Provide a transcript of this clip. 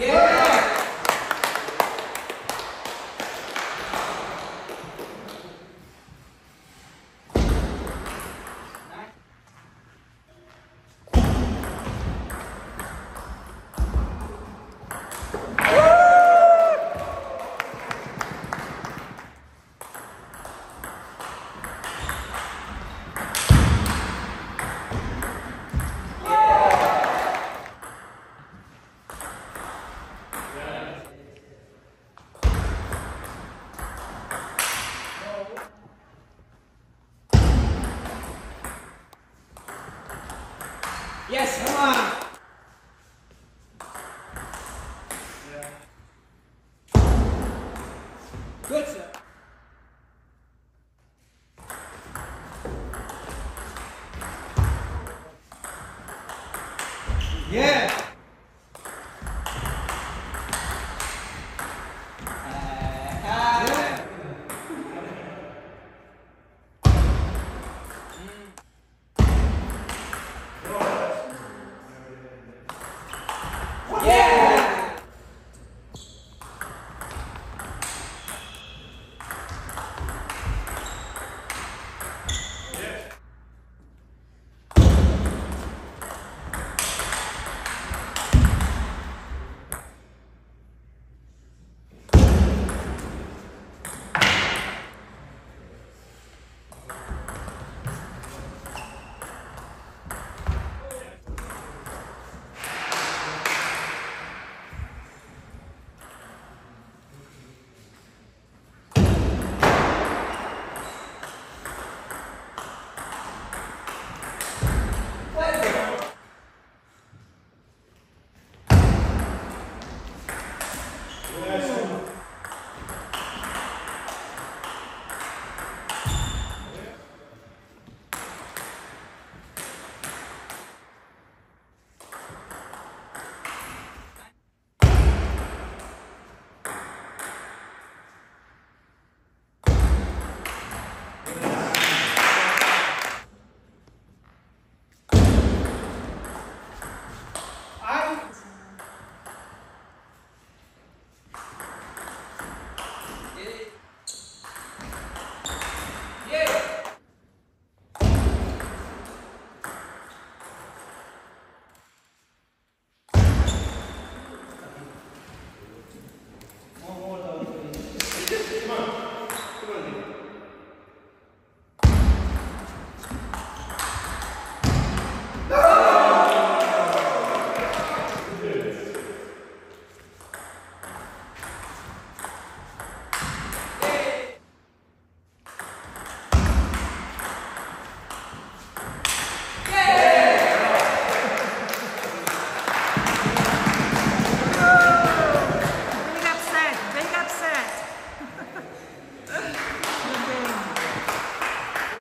Yeah. Yes, come on. Good, sir. Yeah. Uh, Yeah.